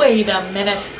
Wait a minute.